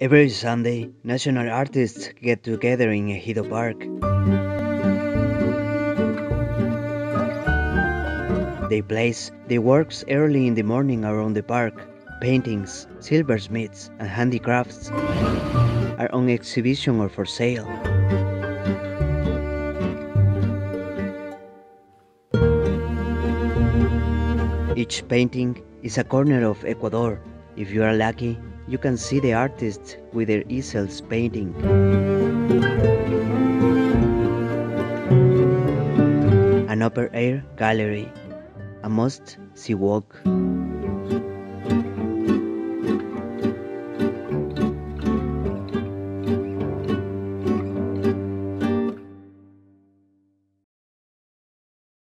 Every Sunday, national artists get together in Ejido Park. They place their works early in the morning around the park. Paintings, silversmiths, and handicrafts are on exhibition or for sale. Each painting is a corner of Ecuador. If you are lucky, you can see the artists with their easels painting. An upper air gallery, a must see walk.